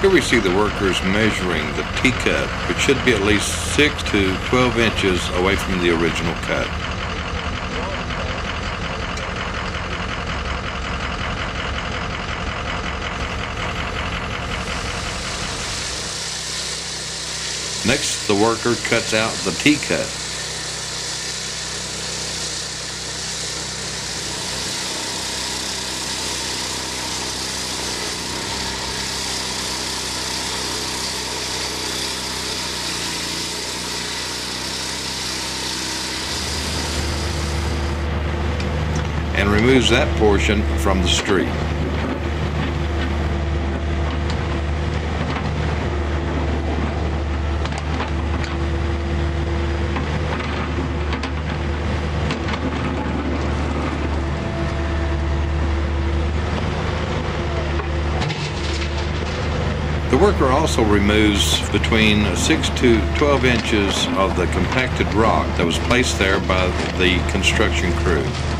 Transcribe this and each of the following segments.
Here we see the workers measuring the T-cut, which should be at least 6 to 12 inches away from the original cut. Next, the worker cuts out the T-cut. And removes that portion from the street. The worker also removes between 6 to 12 inches of the compacted rock that was placed there by the construction crew.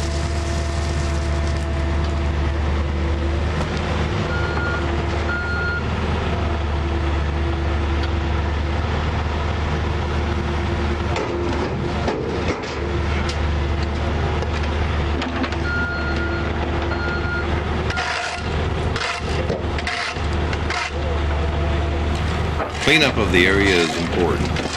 Cleanup of the area is important.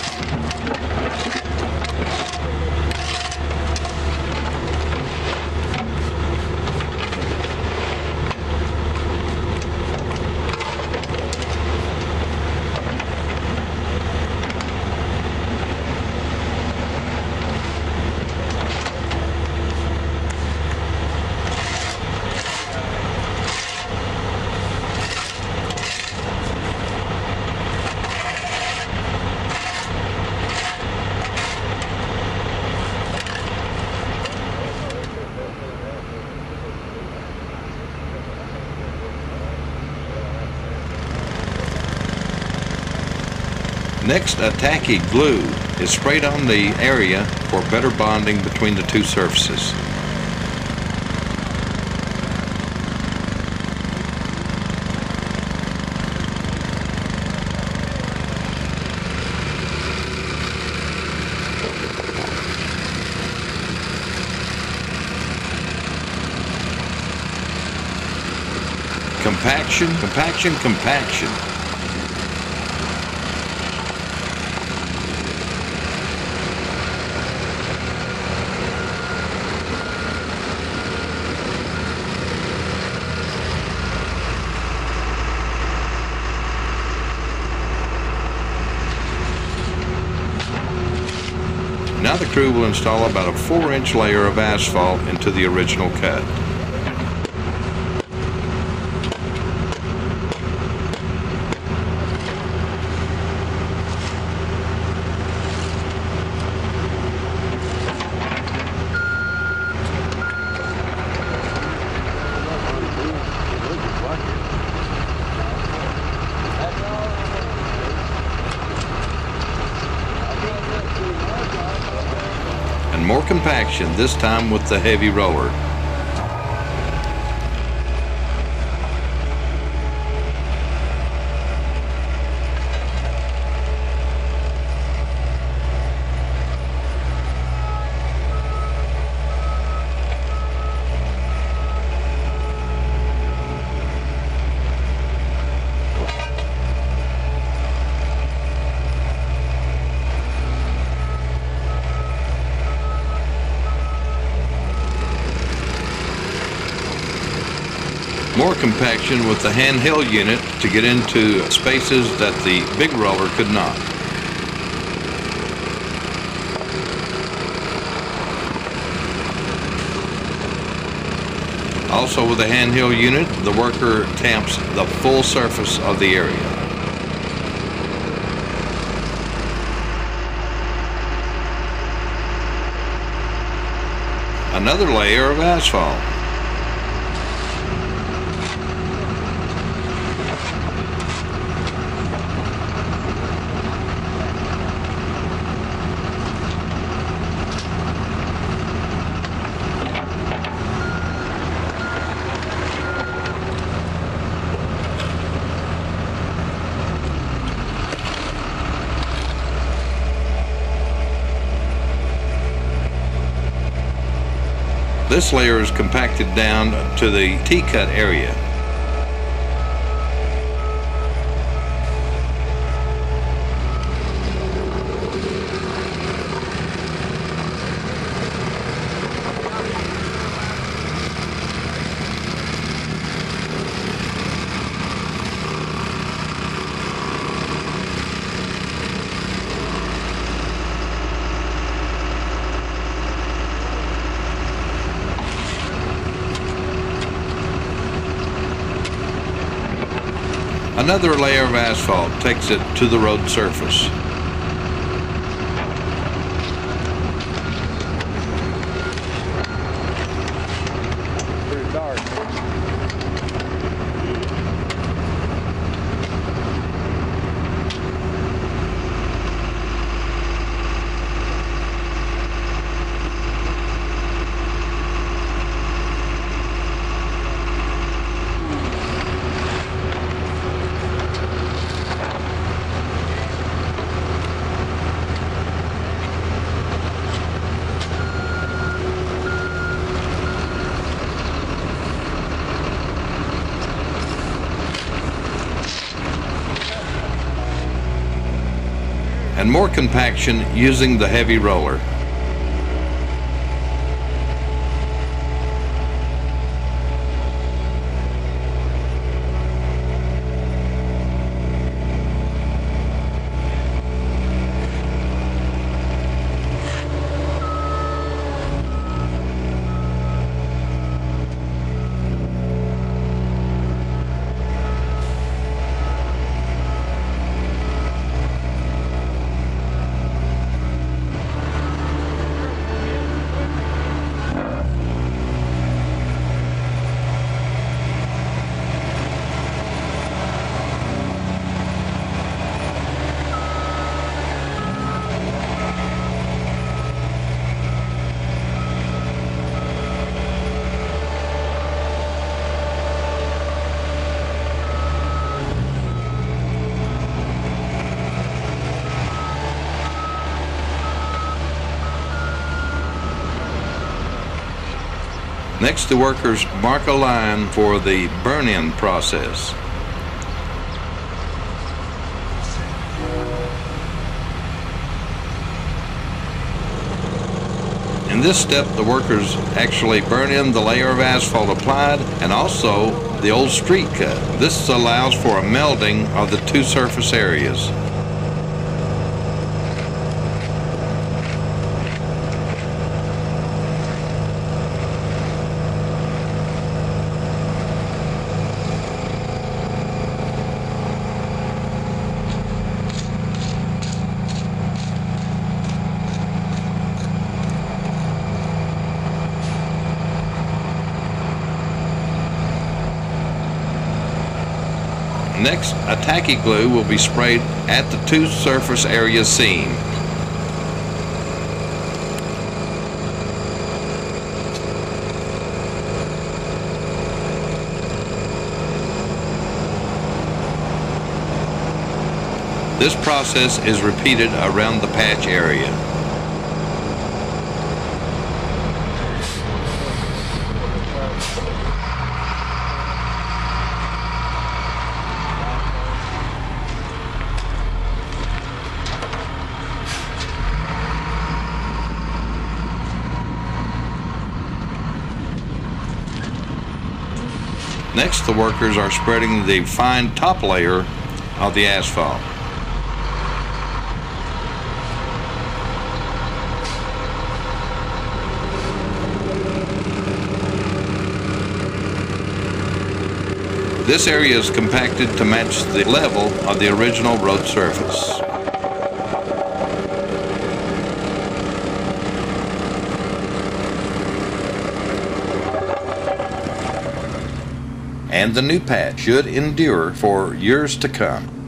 Next, a tacky glue is sprayed on the area for better bonding between the two surfaces. Compaction, compaction, compaction. Now the crew will install about a 4 inch layer of asphalt into the original cut. And more compaction, this time with the heavy roller. More compaction with the handheld unit to get into spaces that the big roller could not. Also with the handheld unit, the worker tamps the full surface of the area. Another layer of asphalt. This layer is compacted down to the T-cut area. Another layer of asphalt takes it to the road surface. And more compaction using the heavy roller. Next, the workers mark a line for the burn-in process. In this step, the workers actually burn in the layer of asphalt applied and also the old street cut. This allows for a melding of the two surface areas. Next, a tacky glue will be sprayed at the two surface area seam. This process is repeated around the patch area. Next, the workers are spreading the fine top layer of the asphalt. This area is compacted to match the level of the original road surface. And the new patch should endure for years to come.